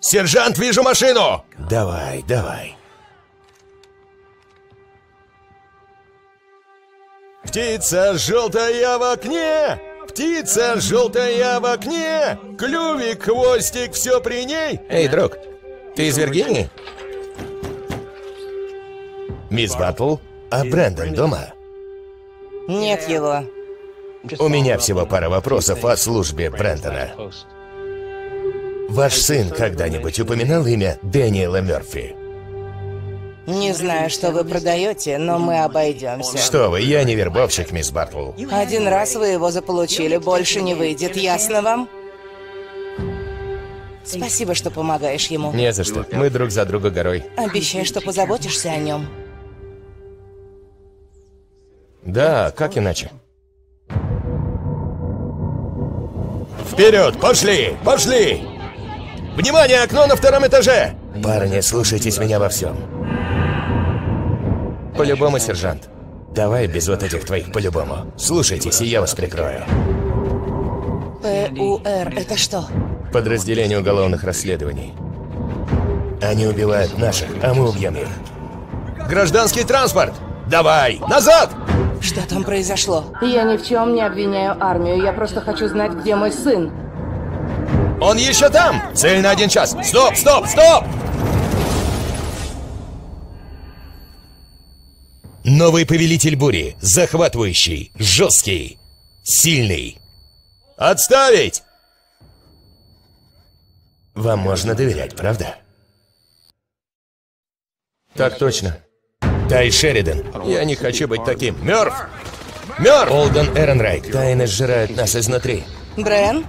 Сержант, вижу машину! Давай, давай. Птица желтая в окне! Птица желтая в окне! Клювик, хвостик, все при ней! Эй, друг, ты из Виргинии? Мисс Баттл, а Брэндон дома? Нет его. У меня всего пара вопросов о службе Брэндона. Ваш сын когда-нибудь упоминал имя Дэниела Мерфи? Не знаю, что вы продаете, но мы обойдемся. Что вы, я не вербовщик, мисс Бартл. Один раз вы его заполучили, больше не выйдет, ясно вам? Спасибо, что помогаешь ему. Не за что. Мы друг за друга горой. Обещай, что позаботишься о нем. Да, как иначе? Вперед! Пошли! Пошли! Внимание, окно на втором этаже! Парни, слушайтесь меня во всем. По-любому, сержант. Давай без вот этих твоих по-любому. Слушайтесь, и я вас прикрою. ПУР, это что? Подразделение уголовных расследований. Они убивают наших, а мы убьем их. Гражданский транспорт! Давай! Назад! Что там произошло? Я ни в чем не обвиняю армию, я просто хочу знать, где мой сын. Он еще там! Цель на один час! Стоп, стоп, стоп! Новый повелитель бури. Захватывающий, жесткий, сильный. Отставить! Вам можно доверять, правда? Так точно. Тай Шеридан. Я не хочу быть таким. Мёрф! Мёрф! Олден Эренрайк. Тайны сжирают нас изнутри. Брен?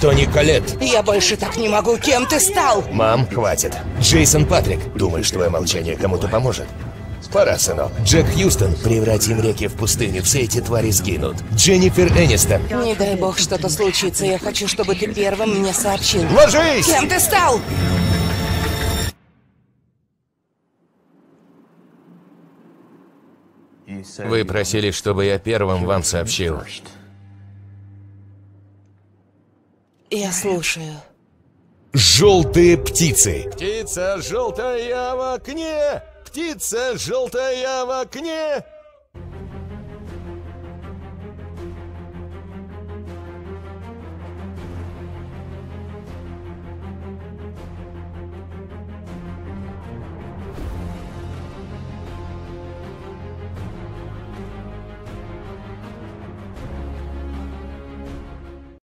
Тони Колет. Я больше так не могу. Кем ты стал? Мам, хватит. Джейсон Патрик. Думаешь, твое молчание кому-то поможет? Пора, сынок. Джек Хьюстон. Превратим реки в пустыню. Все эти твари сгинут. Дженнифер Энистон. Не дай бог что-то случится. Я хочу, чтобы ты первым мне сообщил. Ложись! Кем ты стал? Вы просили, чтобы я первым вам сообщил. Я слушаю. Желтые птицы. Птица желтая в окне. Птица желтая в окне.